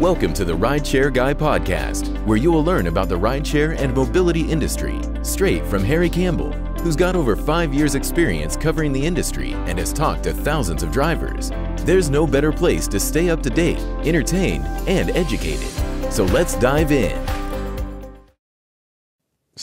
Welcome to the Rideshare Guy podcast, where you will learn about the rideshare and mobility industry straight from Harry Campbell, who's got over five years' experience covering the industry and has talked to thousands of drivers. There's no better place to stay up to date, entertained, and educated. So let's dive in.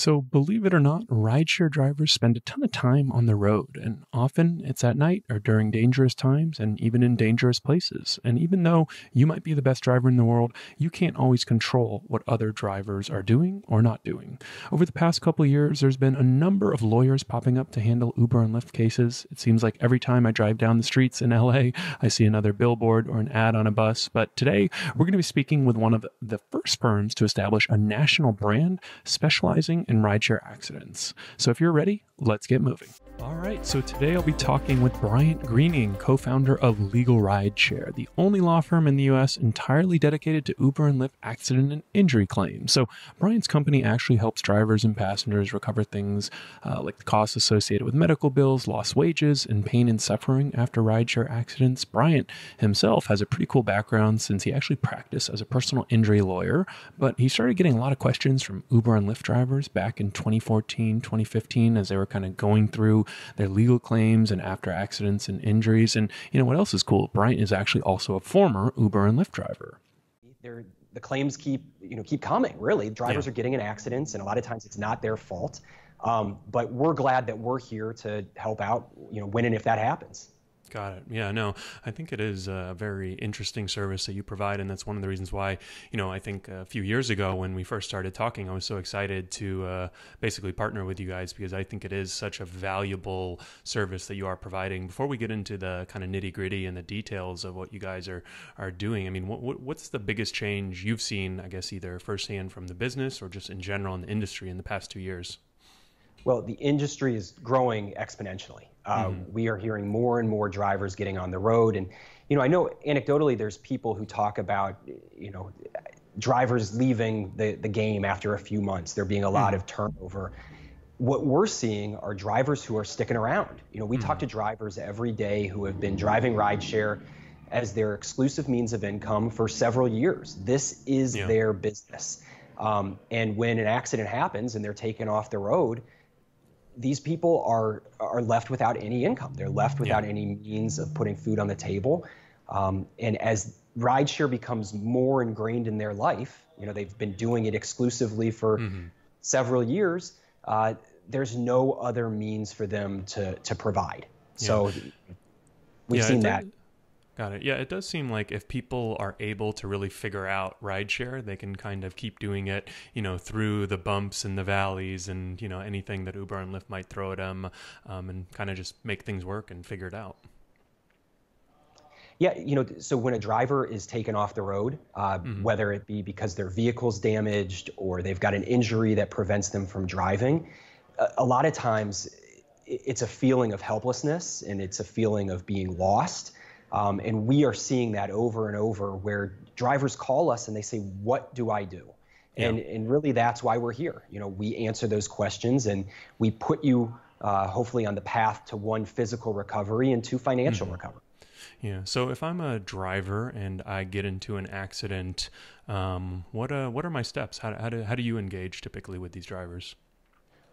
So, believe it or not, rideshare drivers spend a ton of time on the road, and often it's at night or during dangerous times and even in dangerous places. And even though you might be the best driver in the world, you can't always control what other drivers are doing or not doing. Over the past couple years, there's been a number of lawyers popping up to handle Uber and Lyft cases. It seems like every time I drive down the streets in LA, I see another billboard or an ad on a bus. But today, we're going to be speaking with one of the first firms to establish a national brand specializing in rideshare accidents. So if you're ready, let's get moving. All right, so today I'll be talking with Bryant Greening, co founder of Legal Rideshare, the only law firm in the US entirely dedicated to Uber and Lyft accident and injury claims. So, Bryant's company actually helps drivers and passengers recover things uh, like the costs associated with medical bills, lost wages, and pain and suffering after rideshare accidents. Bryant himself has a pretty cool background since he actually practiced as a personal injury lawyer, but he started getting a lot of questions from Uber and Lyft drivers back in 2014, 2015 as they were kind of going through their legal claims and after accidents and injuries. And you know what else is cool? Bryant is actually also a former Uber and Lyft driver. They're, the claims keep you know keep coming. Really, drivers yeah. are getting in accidents, and a lot of times it's not their fault. Um, but we're glad that we're here to help out, you know, when and if that happens. Got it. Yeah, no, I think it is a very interesting service that you provide. And that's one of the reasons why, you know, I think a few years ago when we first started talking, I was so excited to uh, basically partner with you guys because I think it is such a valuable service that you are providing. Before we get into the kind of nitty gritty and the details of what you guys are, are doing, I mean, what, what's the biggest change you've seen, I guess, either firsthand from the business or just in general in the industry in the past two years? Well, the industry is growing exponentially. Uh, mm-hmm. We are hearing more and more drivers getting on the road, and you know, I know anecdotally there's people who talk about, you know, drivers leaving the the game after a few months. There being a lot mm-hmm. of turnover. What we're seeing are drivers who are sticking around. You know, we mm-hmm. talk to drivers every day who have been driving rideshare as their exclusive means of income for several years. This is yeah. their business. Um, and when an accident happens and they're taken off the road, these people are are left without any income. They're left without yeah. any means of putting food on the table. Um, and as rideshare becomes more ingrained in their life, you know, they've been doing it exclusively for mm-hmm. several years. Uh, there's no other means for them to to provide. Yeah. So we've yeah, seen that. Got it. Yeah, it does seem like if people are able to really figure out rideshare, they can kind of keep doing it, you know, through the bumps and the valleys and, you know, anything that Uber and Lyft might throw at them um, and kind of just make things work and figure it out. Yeah, you know, so when a driver is taken off the road, uh, mm-hmm. whether it be because their vehicle's damaged or they've got an injury that prevents them from driving, a, a lot of times it's a feeling of helplessness and it's a feeling of being lost. Um, and we are seeing that over and over where drivers call us and they say, What do I do? Yeah. And, and really, that's why we're here. You know, we answer those questions and we put you uh, hopefully on the path to one physical recovery and two financial mm-hmm. recovery. Yeah. So if I'm a driver and I get into an accident, um, what uh, what are my steps? How, how do how do you engage typically with these drivers?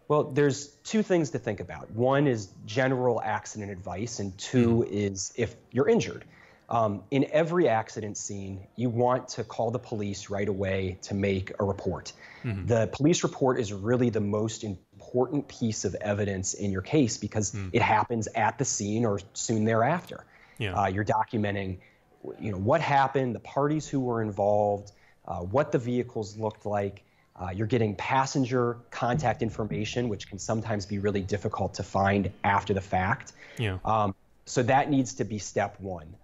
Well, there's two things to think about. One is general accident advice, and 2 mm-hmm. is if you're injured. Um, in every accident scene, you want to call the police right away to make a report. Mm-hmm. The police report is really the most important piece of evidence in your case because mm. it happens at the scene or soon thereafter. Yeah. Uh, you're documenting, you know, what happened, the parties who were involved, uh, what the vehicles looked like, uh, you're getting passenger contact information, which can sometimes be really difficult to find after the fact. Yeah. Um, so that needs to be step one.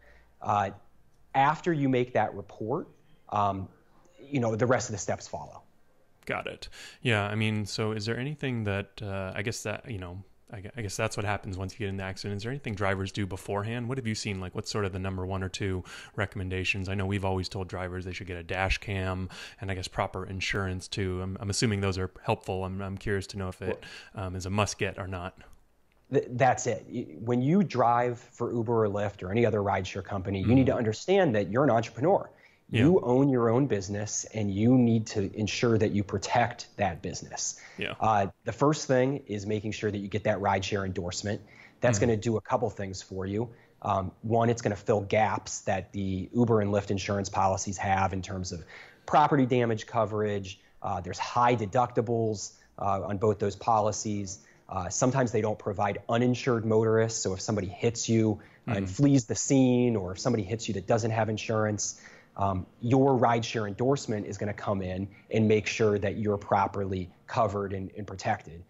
Uh, after you make that report, um, you know the rest of the steps follow. Got it. Yeah. I mean, so is there anything that uh, I guess that you know I guess that's what happens once you get in the accident. Is there anything drivers do beforehand? What have you seen? Like, what's sort of the number one or two recommendations? I know we've always told drivers they should get a dash cam and I guess proper insurance too. I'm, I'm assuming those are helpful. I'm, I'm curious to know if it um, is a must get or not. That's it. When you drive for Uber or Lyft or any other rideshare company, mm-hmm. you need to mm-hmm. understand that you're an entrepreneur. Yeah. You own your own business and you need to ensure that you protect that business. Yeah. Uh, the first thing is making sure that you get that rideshare endorsement. That's mm-hmm. going to do a couple things for you. Um, one, it's going to fill gaps that the Uber and Lyft insurance policies have in terms of property damage coverage. Uh, there's high deductibles uh, on both those policies. Uh, sometimes they don't provide uninsured motorists. So if somebody hits you mm-hmm. and flees the scene, or if somebody hits you that doesn't have insurance, um, your rideshare endorsement is going to come in and make sure that you're properly covered and, and protected.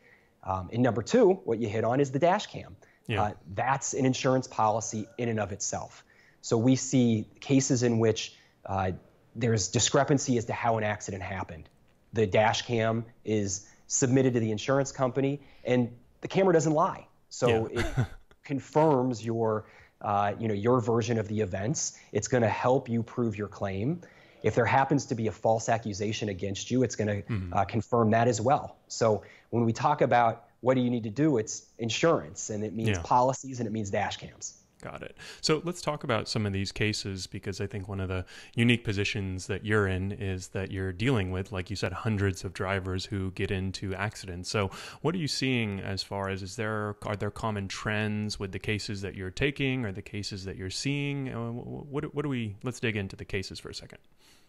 Um, and number two, what you hit on is the dash cam. Yeah. Uh, that's an insurance policy in and of itself. So we see cases in which uh, there's discrepancy as to how an accident happened. The dash cam is submitted to the insurance company, and the camera doesn't lie. So yeah. it confirms your uh, you know, your version of the events. It's going to help you prove your claim. If there happens to be a false accusation against you, it's going to mm-hmm. uh, confirm that as well. So when we talk about what do you need to do, it's insurance, and it means yeah. policies, and it means dash cams. Got it. So let's talk about some of these cases because I think one of the unique positions that you're in is that you're dealing with, like you said, hundreds of drivers who get into accidents. So what are you seeing as far as is there are there common trends with the cases that you're taking or the cases that you're seeing? Uh, what what do we? Let's dig into the cases for a second.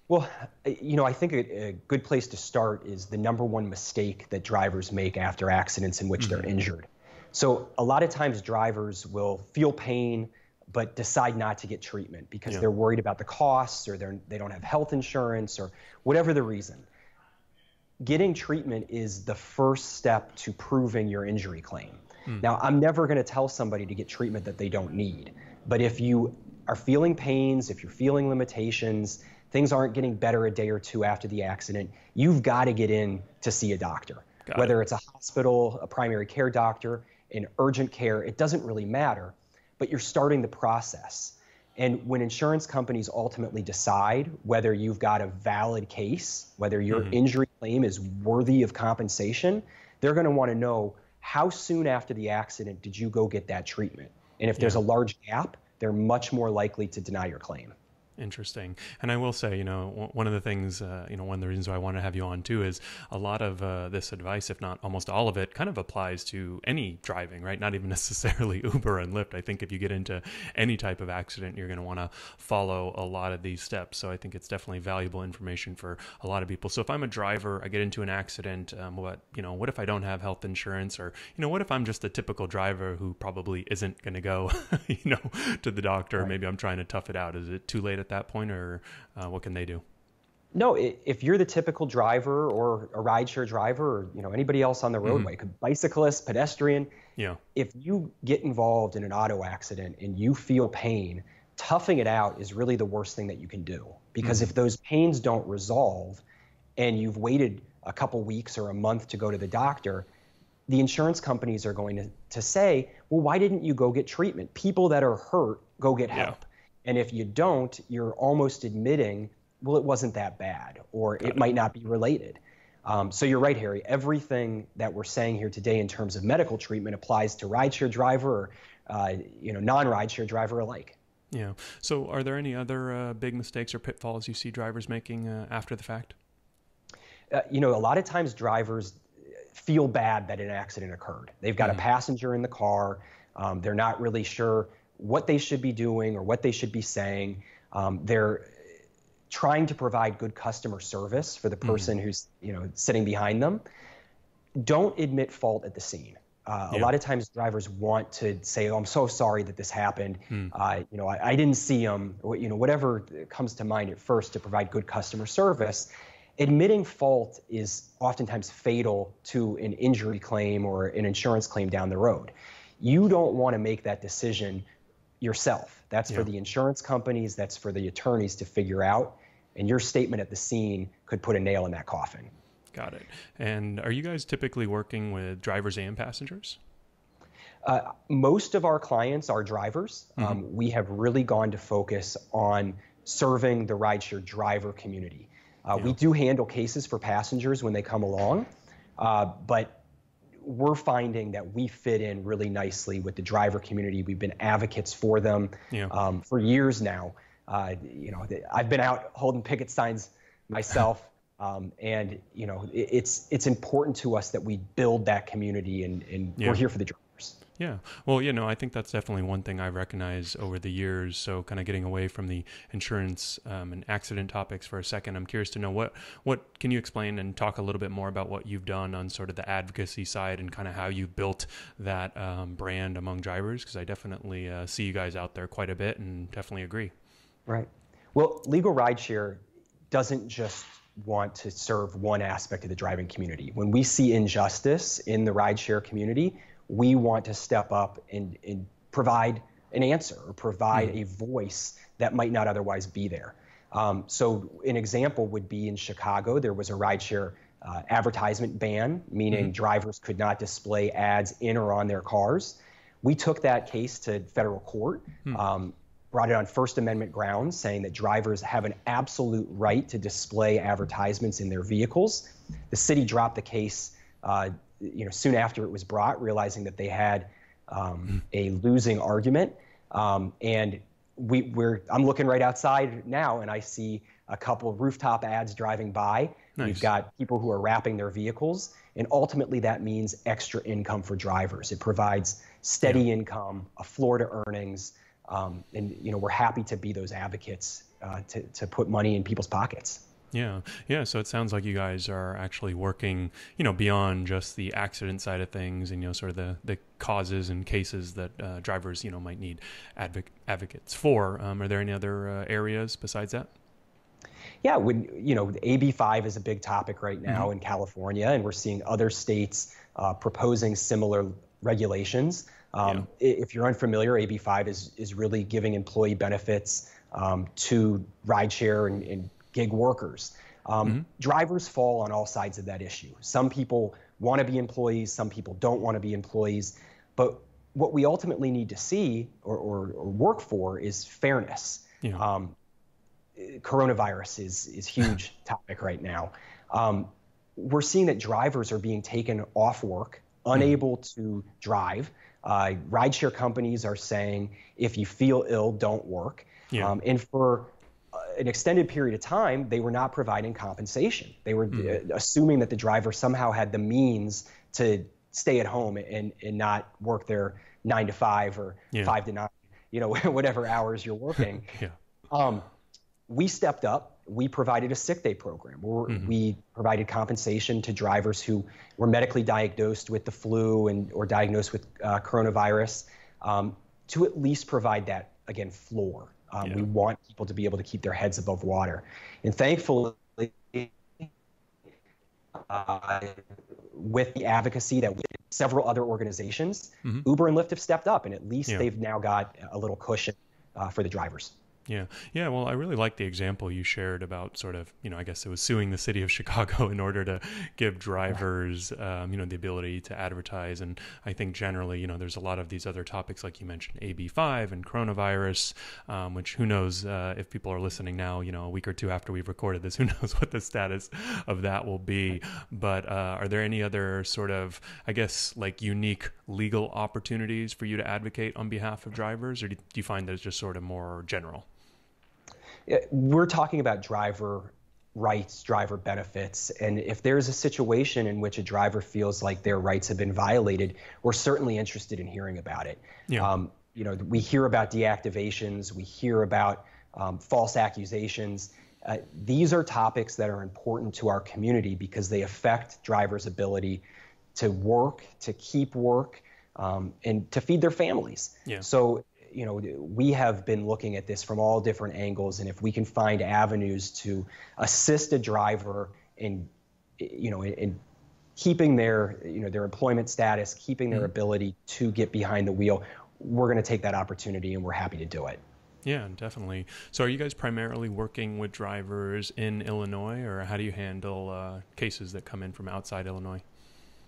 Well, you know, I think a, a, good place to start is the number one mistake that drivers make after accidents in which mm-hmm. they're injured. So a lot of times drivers will feel pain but decide not to get treatment because yeah. they're worried about the costs or they're, they don't have health insurance or whatever the reason. Getting treatment is the first step to proving your injury claim. Mm. Now, I'm never going to tell somebody to get treatment that they don't need. But if you are feeling pains, if you're feeling limitations, things aren't getting better a day or two after the accident, you've got to get in to see a doctor. Got Whether it. it's a hospital, a primary care doctor, in urgent care, it doesn't really matter, but you're starting the process. And when insurance companies ultimately decide whether you've got a valid case, whether your mm-hmm. injury claim is worthy of compensation, they're going to want to know how soon after the accident did you go get that treatment? And if yeah. there's a large gap, they're much more likely to deny your claim. Interesting. And I will say, you know, one of the things, uh, you know, one of the reasons why I want to have you on too is a lot of uh, this advice, if not almost all of it, kind of applies to any driving, right? Not even necessarily Uber and Lyft. I think if you get into any type of accident, you're going to want to follow a lot of these steps. So I think it's definitely valuable information for a lot of people. So if I'm a driver, I get into an accident, um, what, you know, what if I don't have health insurance or, you know, what if I'm just a typical driver who probably isn't going to go, you know, to the doctor? Right. Maybe I'm trying to tough it out. Is it too late at that point, or uh, what can they do? No, if you're the typical driver or a rideshare driver, or you know anybody else on the mm-hmm. roadway, mm-hmm. bicyclist, pedestrian, yeah. If you get involved in an auto accident and you feel pain, toughing it out is really the worst thing that you can do because mm-hmm. if those pains don't resolve, and you've waited a couple weeks or a month to go to the doctor, the insurance companies are going to, to say, well, why didn't you go get treatment? People that are hurt go get help. And if you don't, you're almost admitting, well, it wasn't that bad, or Got it, it might not be related. Um, so you're right, Harry. Everything that we're saying here today in terms of medical treatment applies to rideshare driver or uh, you know non-rideshare driver alike. Yeah. So are there any other uh, big mistakes or pitfalls you see drivers making uh, after the fact? Uh, you know, a lot of times drivers feel bad that an accident occurred. They've got mm-hmm. a passenger in the car. Um, they're not really sure what they should be doing or what they should be saying. Um, they're trying to provide good customer service for the hmm. person mm. who's you know sitting behind them. Don't admit fault at the scene. Uh, yeah. A lot of times, drivers want to say, "Oh, I'm so sorry that this happened. Mm. Uh, you know, I, I, didn't see him." You know, whatever comes to mind at first to provide good customer service. Admitting fault is oftentimes fatal to an injury claim or an insurance claim down the road. You don't want to make that decision yourself. That's yeah. for the insurance companies, that's for the attorneys to figure out. And your statement at the scene could put a nail in that coffin. Got it. And are you guys typically working with drivers and passengers? Uh, most of our clients are drivers. Mm-hmm. Um, we have really gone to focus on serving the rideshare driver community. Uh, yeah. We do handle cases for passengers when they come along, uh, but we're finding that we fit in really nicely with the driver community. We've been advocates for them yeah. um, for years now. Uh, you know, I've been out holding picket signs myself. Um, and you know, it, it's it's important to us that we build that community, and, and yeah. we're here for the drivers. Yeah. Well, you know, I think that's definitely one thing I recognize over the years. So, kind of getting away from the insurance um, and accident topics for a second, I'm curious to know what what can you explain and talk a little bit more about what you've done on sort of the advocacy side and kind of how you built that um, brand among drivers? Because I definitely uh, see you guys out there quite a bit, and definitely agree. Right. Well, legal rideshare doesn't just want to serve one aspect of the driving community. When we see injustice in the rideshare community, we want to step up and, and provide an answer or provide mm. a voice that might not otherwise be there. Um, so, an example would be in Chicago, there was a rideshare uh, advertisement ban, meaning mm drivers could not display ads in or on their cars. We took that case to federal court. Mm. Um, brought it on First Amendment grounds, saying that drivers have an absolute right to display advertisements in their vehicles. The city dropped the case, uh, you know, soon after it was brought, realizing that they had um, a losing argument. Um, and we, are I'm looking right outside now, and I see a couple of rooftop ads driving by. Nice. We've got people who are wrapping their vehicles, and ultimately that means extra income for drivers. It provides steady yeah. income, a floor to earnings. Um, and you know we're happy to be those advocates uh, to to put money in people's pockets. Yeah, yeah. So it sounds like you guys are actually working, you know, beyond just the accident side of things, and you know, sort of the the causes and cases that uh, drivers, you know, might need advoc- advocates for. Um, are there any other uh, areas besides that? Yeah, when you know, AB5 is a big topic right now mm-hmm. in California, and we're seeing other states uh, proposing similar regulations. Um, yeah. If you're unfamiliar, AB5 is, is really giving employee benefits um, to rideshare and, and gig workers. Um, mm-hmm. Drivers fall on all sides of that issue. Some people want to be employees, some people don't want to be employees. But what we ultimately need to see or, or, or work for is fairness. Yeah. Um, coronavirus is is huge topic right now. Um, we're seeing that drivers are being taken off work, unable mm. to drive. Uh, rideshare companies are saying if you feel ill, don't work. Yeah. Um, and for an extended period of time, they were not providing compensation. They were mm. assuming that the driver somehow had the means to stay at home and, and not work their nine to five or yeah. five to nine, you know, whatever hours you're working. yeah. Um, we stepped up we provided a sick day program where mm-hmm. we provided compensation to drivers who were medically diagnosed with the flu and or diagnosed with uh, coronavirus um, to at least provide that again floor. Um, yeah. We want people to be able to keep their heads above water, and thankfully. Uh, with the advocacy that with several other organizations, mm-hmm. Uber and Lyft have stepped up, and at least yeah. they've now got a little cushion uh, for the drivers. Yeah. Yeah. Well, I really like the example you shared about sort of, you know, I guess it was suing the city of Chicago in order to give drivers, um, you know, the ability to advertise. And I think generally, you know, there's a lot of these other topics, like you mentioned, AB5 and coronavirus, um, which who knows uh, if people are listening now, you know, a week or two after we've recorded this, who knows what the status of that will be. But uh, are there any other sort of, I guess, like unique legal opportunities for you to advocate on behalf of drivers? Or do you find that it's just sort of more general? We're talking about driver rights, driver benefits. And if there's a situation in which a driver feels like their rights have been violated, we're certainly interested in hearing about it. Yeah. Um, you know, we hear about deactivations, we hear about um, false accusations. Uh, these are topics that are important to our community because they affect drivers' ability to work, to keep work, um, and to feed their families. Yeah. So you know, we have been looking at this from all different angles, and if we can find avenues to assist a driver in, you know, in keeping their, you know, their employment status, keeping their mm-hmm. ability to get behind the wheel, we're going to take that opportunity, and we're happy to do it. Yeah, definitely. So, are you guys primarily working with drivers in Illinois, or how do you handle uh, cases that come in from outside Illinois?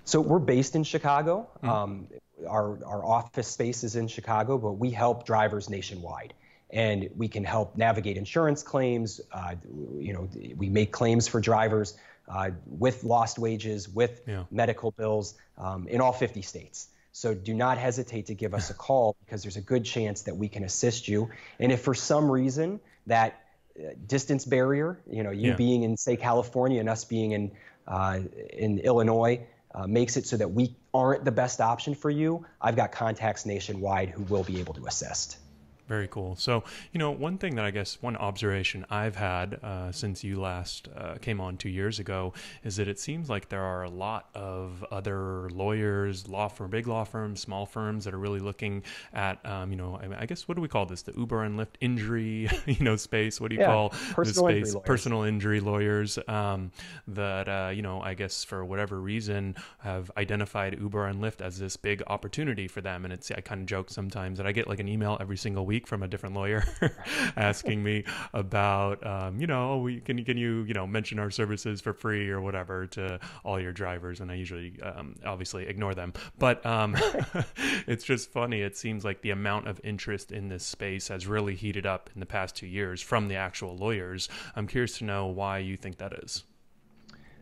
So we're based in Chicago. Mm-hmm. Um, our, our office space is in Chicago, but we help drivers nationwide. And we can help navigate insurance claims. Uh, you know, we make claims for drivers uh, with lost wages, with yeah. medical bills um, in all 50 states. So do not hesitate to give us a call because there's a good chance that we can assist you. And if for some reason that uh, distance barrier, you know, you yeah. being in say California and us being in uh, in Illinois, uh, makes it so that we aren't the best option for you, I've got contacts nationwide who will be able to assist. Very cool. So, you know, one thing that I guess one observation I've had uh, since you last uh, came on two years ago is that it seems like there are a lot of other lawyers, law firm, big law firms, small firms that are really looking at, um, you know, I, guess what do we call this? The Uber and Lyft injury, you know, space. What do you yeah, call this space? Injury personal injury lawyers um, that, uh, you know, I guess for whatever reason have identified Uber and Lyft as this big opportunity for them. And it's I kind of joke sometimes that I get like an email every single week week from a different lawyer asking me about, um, you know, we, can, can you, you know, mention our services for free or whatever to all your drivers. And I usually, um, obviously ignore them, but um, it's just funny. It seems like the amount of interest in this space has really heated up in the past two years from the actual lawyers. I'm curious to know why you think that is.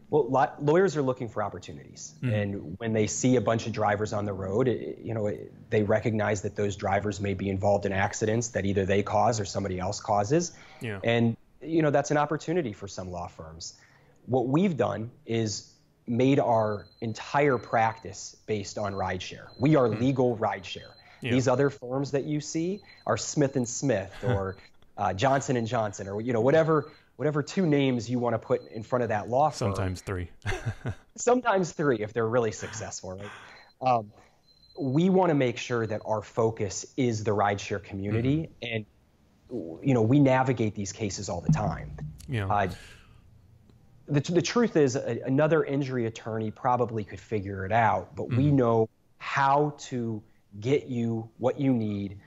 Well, lawyers are looking for opportunities, mm-hmm. and when they see a bunch of drivers on the road, it, you know, it, they recognize that those drivers may be involved in accidents that either they cause or somebody else causes, yeah. and you know that's an opportunity for some law firms. What we've done is made our entire practice based on rideshare. We are mm-hmm. legal rideshare. Yeah. These other firms that you see are Smith and Smith or uh, Johnson and Johnson or you know whatever whatever two names you want to put in front of that law firm. Sometimes three. sometimes three if they're really successful, right? Um, we want to make sure that our focus is the rideshare community, mm-hmm. and you know we navigate these cases all the time. Yeah. Uh, the, the truth is, a, another injury attorney probably could figure it out, but mm-hmm. we know how to get you what you need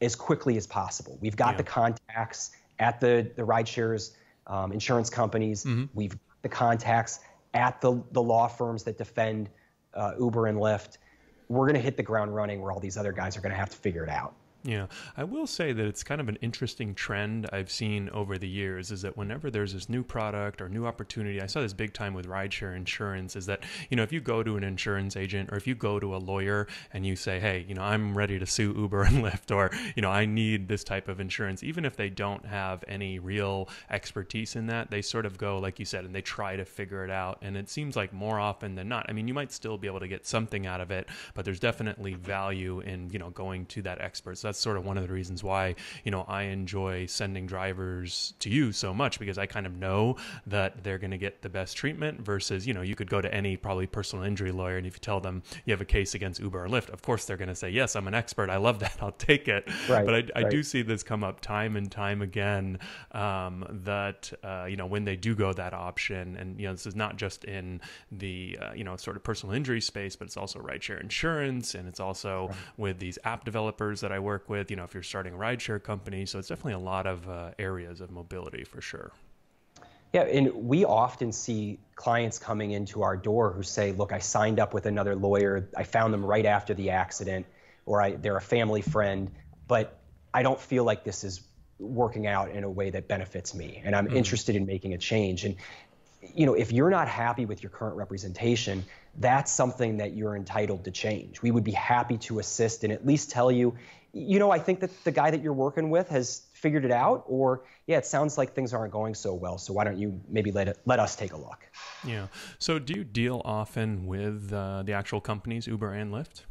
as quickly as possible. We've got yeah. the contacts at the the ride shares um, insurance companies. Mm-hmm. We've the contacts at the, the law firms that defend uh, Uber and Lyft. We're going to hit the ground running where all these other guys are going to have to figure it out. Yeah, I will say that it's kind of an interesting trend I've seen over the years is that whenever there's this new product or new opportunity, I saw this big time with rideshare insurance is that, you know, if you go to an insurance agent or if you go to a lawyer and you say, hey, you know, I'm ready to sue Uber and Lyft or, you know, I need this type of insurance, even if they don't have any real expertise in that, they sort of go, like you said, and they try to figure it out. And it seems like more often than not, I mean, you might still be able to get something out of it, but there's definitely value in, you know, going to that expert. So that's sort of one of the reasons why you know I enjoy sending drivers to you so much because I kind of know that they're going to get the best treatment versus you know you could go to any probably personal injury lawyer and if you tell them you have a case against Uber or Lyft, of course they're going to say yes, I'm an expert, I love that, I'll take it. Right, but I, I right. do see this come up time and time again um, that uh, you know when they do go that option, and you know this is not just in the uh, you know sort of personal injury space, but it's also rideshare insurance, and it's also right. with these app developers that I work with. You know know, if you're starting a rideshare company. So it's definitely a lot of uh, areas of mobility for sure. Yeah, and we often see clients coming into our door who say, "Look, I signed up with another lawyer. I found them right after the accident, or I, they're a family friend, but I don't feel like this is working out in a way that benefits me, and I'm mm. interested in making a change." And you know, if you're not happy with your current representation, that's something that you're entitled to change. We would be happy to assist and at least tell you you know, I think that the guy that you're working with has figured it out, or yeah, it sounds like things aren't going so well. So why don't you maybe let it, let us take a look? Yeah. So do you deal often with uh, the actual companies, Uber and Lyft?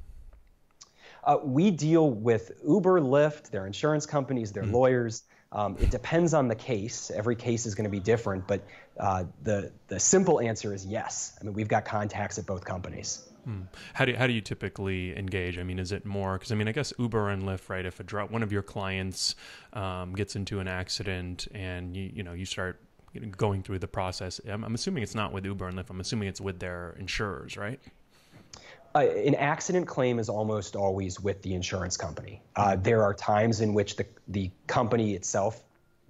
Uh, we deal with Uber, Lyft, their insurance companies, their mm-hmm. lawyers. Um, it depends on the case. Every case is going to be different, but uh, the the simple answer is yes. I mean, we've got contacts at both companies. Hmm. How do how do you typically engage? I mean, is it more because I mean, I guess Uber and Lyft, right? If a drop, one of your clients um, gets into an accident and you you know you start going through the process, I'm, I'm, assuming it's not with Uber and Lyft. I'm assuming it's with their insurers, right? Uh, an accident claim is almost always with the insurance company. Uh, hmm. there are times in which the the company itself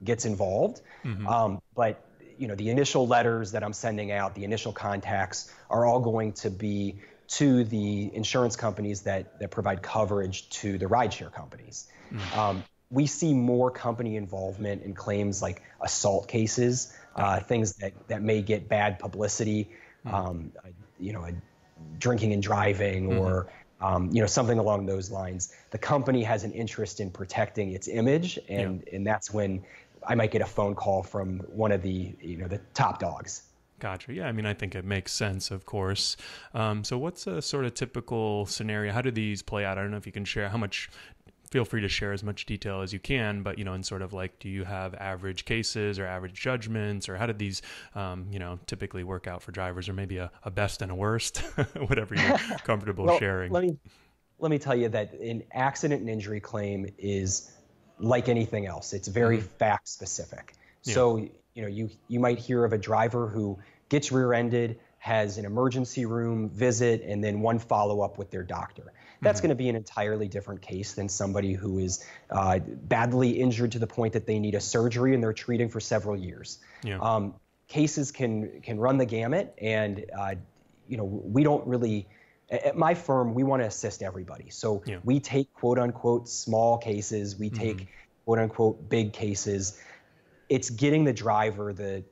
gets involved, mm-hmm. um, but you know the initial letters that I'm sending out, the initial contacts are all going to be to the insurance companies that, that provide coverage to the rideshare companies. Mm. Um, we see more company involvement in claims like assault cases, uh, things that, that may get bad publicity, mm. um, you know, drinking and driving mm-hmm. or um, you know, something along those lines. The company has an interest in protecting its image, and yeah. and that's when I might get a phone call from one of the you know the top dogs. Gotcha. Yeah, I mean, I think it makes sense, of course. Um, so, what's a sort of typical scenario? How do these play out? I don't know if you can share how much feel free to share as much detail as you can, but you know, in sort of like, do you have average cases or average judgments, or how did these, um, you know, typically work out for drivers, or maybe a, a best and a worst, whatever you're comfortable well, sharing. Let me let me tell you that an accident and injury claim is like anything else; it's very mm-hmm. fact specific. Yeah. So you know, you you might hear of a driver who gets rear-ended has an emergency room visit and then one follow up with their doctor. That's mm-hmm. going to be an entirely different case than somebody who is uh, badly injured to the point that they need a surgery and they're treating for several years. Yeah. Um, cases can can run the gamut, and uh, you know we don't really. At my firm, we want to assist everybody. So yeah. we take quote unquote small cases, we take mm-hmm. quote unquote big cases. It's getting the driver the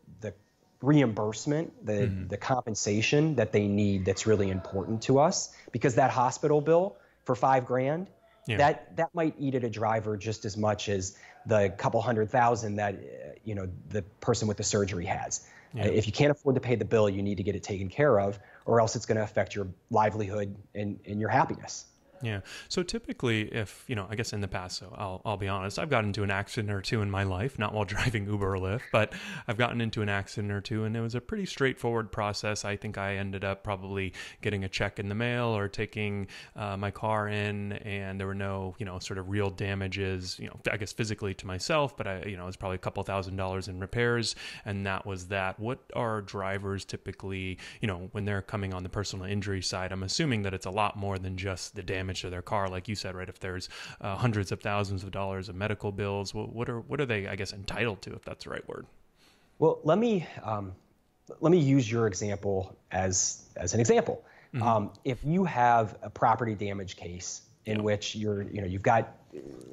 reimbursement, the mm-hmm. the compensation that they need that's really important to us because that hospital bill for five grand, yeah. that that might eat at a driver just as much as the couple hundred thousand that you know the person with the surgery has. Yeah. if you can't afford to pay the bill, you need to get it taken care of, or else it's going to affect your livelihood and, and your happiness. Yeah. So typically, if you know, I guess in the past, so I'll I'll be honest, I've gotten into an accident or two in my life, not while driving Uber or Lyft, but I've gotten into an accident or two, and it was a pretty straightforward process. I think I ended up probably getting a check in the mail or taking uh, my car in, and there were no you know sort of real damages. You know, I guess physically to myself, but I you know it was probably a couple thousand dollars in repairs, and that was that. What are drivers typically you know when they're coming on the personal injury side? I'm assuming that it's a lot more than just the damage damage to their car, like you said, right? If there's uh, hundreds of thousands of dollars of medical bills, what, what, are what are they, I guess, entitled to, if that's the right word? Well, let me um, let me use your example as as an example. Mm-hmm. Um, if you have a property damage case in yeah. which you're, you know, you've got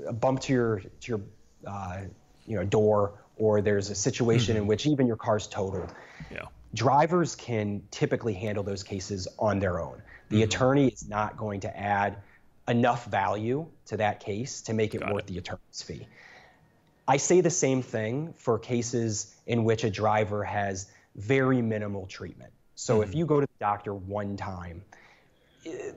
a bump to your to your uh, you know door, or there's a situation mm-hmm. in which even your car's totaled. Yeah. Drivers can typically handle those cases on their own. The mm-hmm. attorney is not going to add enough value to that case to make it Got worth it. the attorney's fee. I say the same thing for cases in which a driver has very minimal treatment. So mm-hmm. if you go to the doctor one time,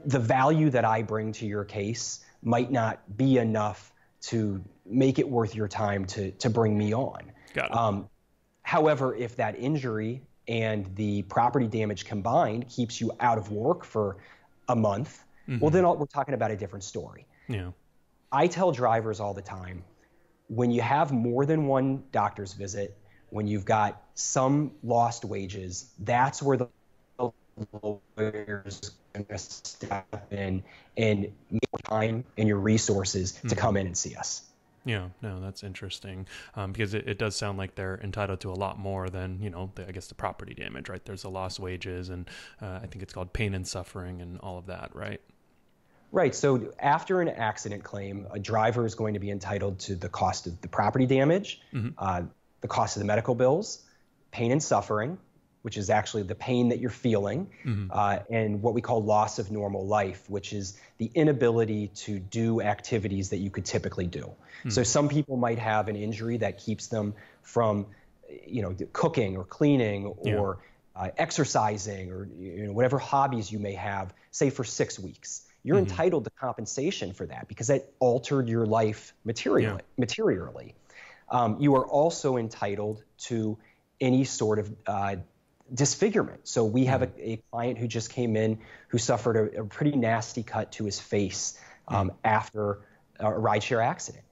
the value that I bring to your case might not be enough to make it worth your time to, to bring me on. Got it. Um, however, if that injury and the property damage combined keeps you out of work for a month, mm-hmm. well, then we're talking about a different story. Yeah. I tell drivers all the time when you have more than one doctor's visit, when you've got some lost wages, that's where the lawyer's going to step in and make time and your resources mm-hmm. to come in and see us. Yeah, no, that's interesting um, because it, it, does sound like they're entitled to a lot more than you know, the, I guess the property damage, right? There's the lost wages, and uh, I think it's called pain and suffering, and all of that, right? Right. So after an accident claim, a driver is going to be entitled to the cost of the property damage, mm-hmm. uh, the cost of the medical bills, pain and suffering, which is actually the pain that you're feeling, mm-hmm. uh, and what we call loss of normal life, which is the inability to do activities that you could typically do. Mm-hmm. So some people might have an injury that keeps them from, you know, cooking or cleaning or yeah. uh, exercising or you know whatever hobbies you may have, say for six weeks you're mm-hmm. entitled to compensation for that because that altered your life materially. Yeah. materially. Um, you are also entitled to any sort of uh, disfigurement. So we have a, mm-hmm. a, client who just came in who suffered a, a pretty nasty cut to his face um, mm. after a rideshare accident.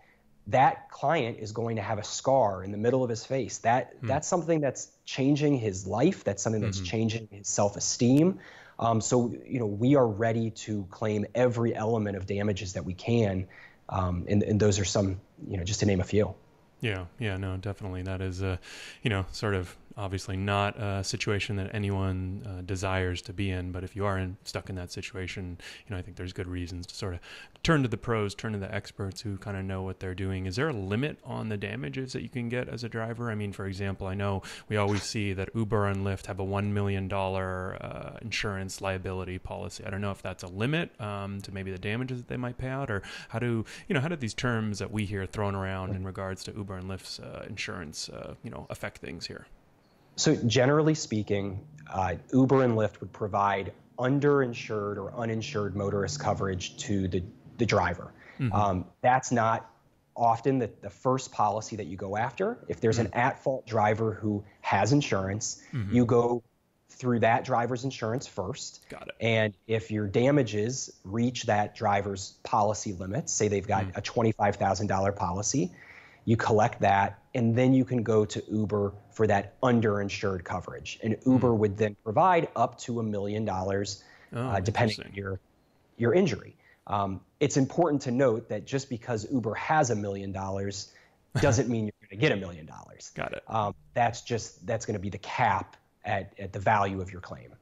That client is going to have a scar in the middle of his face. That mm. that's something that's changing his life. That's something that's mm-hmm. changing his self-esteem. Um, so, you know, we are ready to claim every element of damages that we can, um, and, and those are some, you know, just to name a few. Yeah, yeah, no, definitely. That is, uh, you know, sort of obviously not a situation that anyone uh, desires to be in. But if you are in, stuck in that situation, you know, I think there's good reasons to sort of turn to the pros, turn to the experts who kind of know what they're doing. Is there a limit on the damages that you can get as a driver? I mean, for example, I know we always see that Uber and Lyft have a $1 million uh, insurance liability policy. I don't know if that's a limit um, to maybe the damages that they might pay out or how do, you know, how do these terms that we hear thrown around in regards to Uber and Lyft's uh, insurance, uh, you know, affect things here? So generally speaking, uh, Uber and Lyft would provide underinsured or uninsured motorist coverage to the, the driver. Mm-hmm. Um, that's not often the, the first policy that you go after. If there's mm-hmm. an at fault driver who has insurance, mm-hmm. you go through that driver's insurance first. Got it. And if your damages reach that driver's policy limits, say they've got mm. a $25,000 policy, you collect that, and then you can go to Uber for that underinsured coverage. And Uber mm. would then provide up to a million dollars, oh, uh, depending on your your injury. Um, it's important to note that just because Uber has a million dollars doesn't mean you're going to get a million dollars. Got it. Um, that's just that's going to be the cap at, at the value of your claim.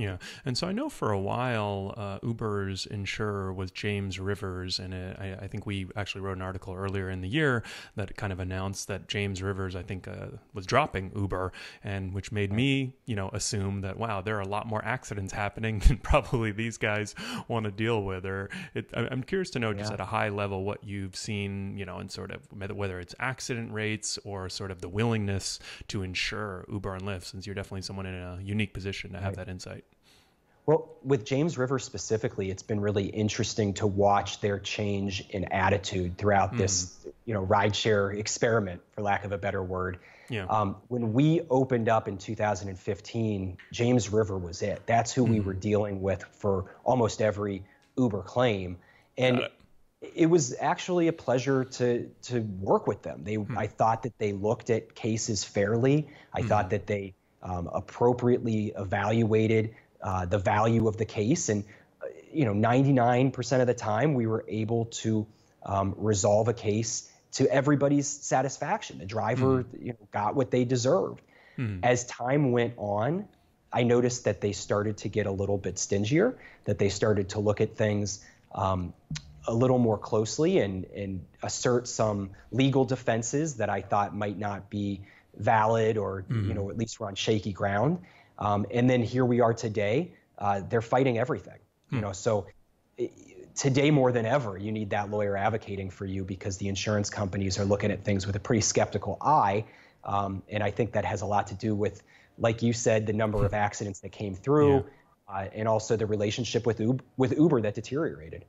Yeah, and so I know for a while uh, Uber's insurer was James Rivers, and it, I, I, think we actually wrote an article earlier in the year that kind of announced that James Rivers, I think, uh, was dropping Uber, and which made me, you know, assume that wow, there are a lot more accidents happening than probably these guys want to deal with. Or it, I'm curious to know, just yeah. at a high level, what you've seen, you know, and sort of whether it's accident rates or sort of the willingness to insure Uber and Lyft, since you're definitely someone in a unique position to have right. that insight. Well, with James River specifically, it's been really interesting to watch their change in attitude throughout mm. this, you know, rideshare experiment, for lack of a better word. Yeah. Um, when we opened up in 2015, James River was it. That's who mm. we were dealing with for almost every Uber claim, and it. it. was actually a pleasure to to work with them. They, mm. I thought that they looked at cases fairly. I thought mm. that they um, appropriately evaluated uh, the value of the case. And, uh, you know, 99% of the time we were able to um, resolve a case to everybody's satisfaction. The driver, mm. you know, got what they deserved. Mm. As time went on, I noticed that they started to get a little bit stingier, that they started to look at things um, a little more closely and, and assert some legal defenses that I thought might not be valid or, mm. you know, at least were on shaky ground. Um, and then here we are today. Uh, they're fighting everything. Hmm. You know, so today more than ever, you need that lawyer advocating for you because the insurance companies are looking at things with a pretty skeptical eye. Um, and I think that has a lot to do with, like you said, the number of accidents that came through, yeah. uh, and also the relationship with Uber, with Uber that deteriorated.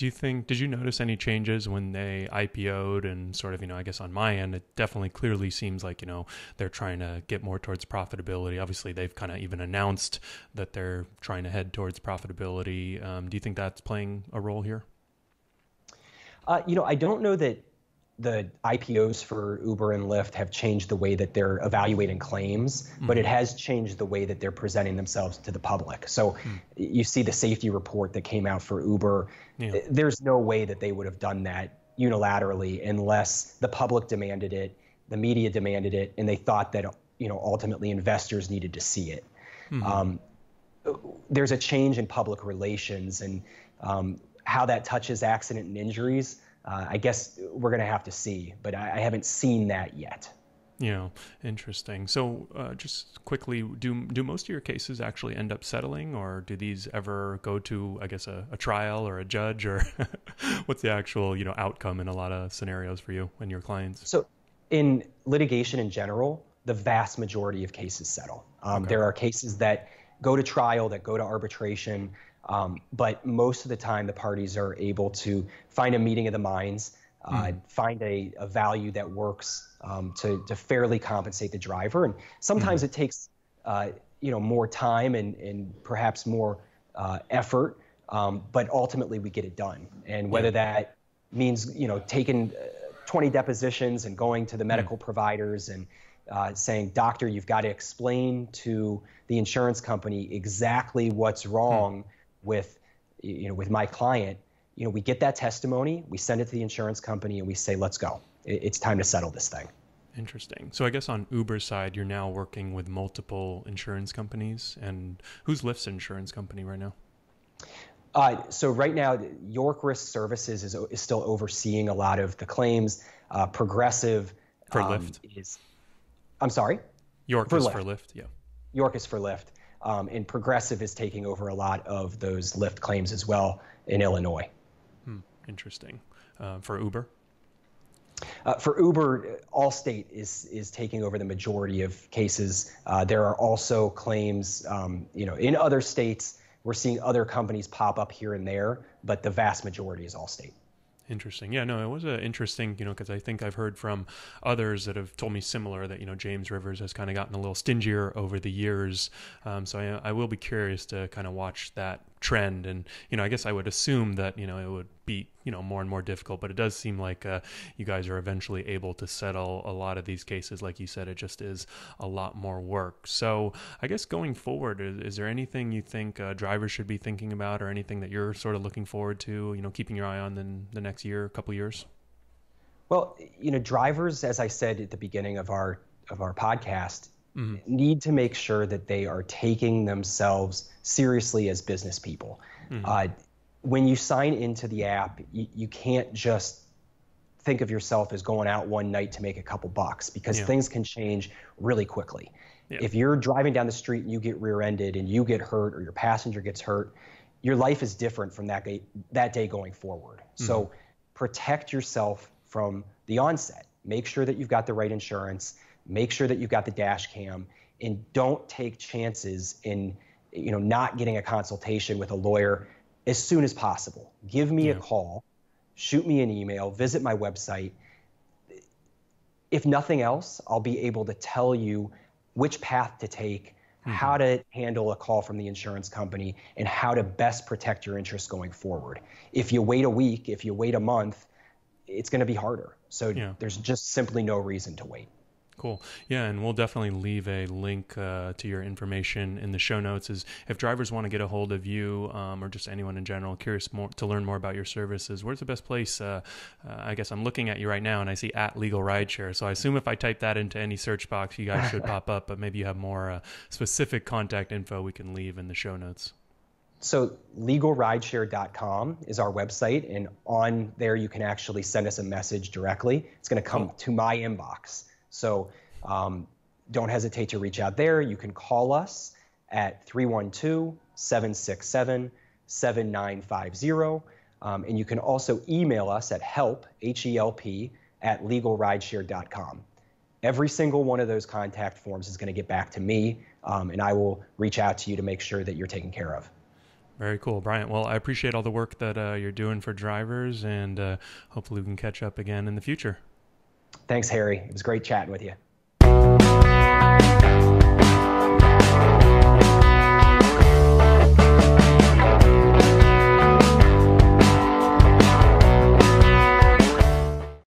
Do you think, did you notice any changes when they IPO'd and sort of, you know, I guess on my end, it definitely clearly seems like, you know, they're trying to get more towards profitability. Obviously, they've kind of even announced that they're trying to head towards profitability. Um, do you think that's playing a role here? Uh, you know, I don't know that the IPOs for Uber and Lyft have changed the way that they're evaluating claims, mm-hmm. but it mm-hmm. has changed the way that they're presenting themselves to the public. So mm-hmm. you see the safety report that came out for Uber. Yeah. There's no way that they would have done that unilaterally unless the public demanded it, the media demanded it, and they thought that you know ultimately investors needed to see it. Mm-hmm. Um, there's a change in public relations and um, how that touches accident and injuries uh, I guess we're going to have to see, but I, I, haven't seen that yet. Yeah, interesting. So, uh, just quickly, do do most of your cases actually end up settling, or do these ever go to, I guess, a, a trial or a judge, or what's the actual, you know, outcome in a lot of scenarios for you and your clients? So, in litigation in general, the vast majority of cases settle. Um, okay. There are cases that go to trial, that go to arbitration. Um, but most of the time, the parties are able to find a meeting of the minds, uh, mm. find a, a, value that works um, to, to fairly compensate the driver. And sometimes mm. it takes uh, you know more time and, and perhaps more uh, effort, um, but ultimately we get it done. And whether yeah. that means you know taking uh, 20 depositions and going to the mm. medical mm. providers and uh, saying, doctor, you've got to explain to the insurance company exactly what's wrong. With you know with my client you know we get that testimony we send it to the insurance company and we say let's go it's time to settle this thing. Interesting. So I guess on Uber's side, you're now working with multiple insurance companies. And who's Lyft's insurance company right now? Uh, so right now, York Risk Services is, is still overseeing a lot of the claims. Uh, Progressive for um, Lyft is. I'm sorry. York for is Lyft. for Lyft. Yeah. York is for Lyft, um, and Progressive is taking over a lot of those Lyft claims as well in Illinois. Hmm. Interesting. Uh, for Uber. Uh, for Uber, Allstate is is taking over the majority of cases. Uh, there are also claims, um, you know, in other states. We're seeing other companies pop up here and there, but the vast majority is Allstate. Interesting. Yeah, no, it was a interesting, you know, because I think I've heard from others that have told me similar that, you know, James Rivers has kind of gotten a little stingier over the years. Um, so I, I will be curious to kind of watch that trend. And, you know, I guess I would assume that, you know, it would be, you know, more and more difficult, but it does seem like uh, you guys are eventually able to settle a lot of these cases. Like you said, it just is a lot more work. So I guess going forward, is, is there anything you think uh, drivers should be thinking about or anything that you're sort of looking forward to, you know, keeping your eye on in the next year, couple years? Well, you know, drivers, as I said at the beginning of our of our podcast, mm-hmm. need to make sure that they are taking themselves seriously as business people. Mm-hmm. Uh, when you sign into the app, you, you, can't just think of yourself as going out one night to make a couple bucks because yeah. things can change really quickly. Yeah. If you're driving down the street and you get rear-ended and you get hurt or your passenger gets hurt, your life is different from that day, that day going forward. Mm-hmm. So protect yourself from the onset. Make sure that you've got the right insurance make sure that you've got the dash cam and don't take chances in you know not getting a consultation with a lawyer as soon as possible. Give me yeah. a call. Shoot me an email. Visit my website. If nothing else i'll be able to tell you which path to take mm-hmm. how to handle a call from the insurance company and how to best protect your interests going forward. If you wait a week if you wait a month it's going to be harder. So yeah. there's just simply no reason to wait Cool. Yeah, and we'll definitely leave a link uh, to your information in the show notes. Is if drivers want to get a hold of you um, or just anyone in general curious more to learn more about your services, where's the best place? Uh, uh, I guess I'm looking at you right now and I see at Legal Rideshare. So I assume if I type that into any search box, you guys should pop up. But maybe you have more uh, specific contact info we can leave in the show notes. So legalrideshare.com is our website, and on there you can actually send us a message directly. It's going to come to my inbox. So um, don't hesitate to reach out there. You can call us at 312 767 7950. Um, and you can also email us at help, H E L P, at legalrideshare.com. Every single one of those contact forms is going to get back to me, um, and I will reach out to you to make sure that you're taken care of. Very cool, Bryant. Well, I appreciate all the work that uh, you're doing for drivers, and uh, hopefully we can catch up again in the future. Thanks, Harry. It was great chatting with you.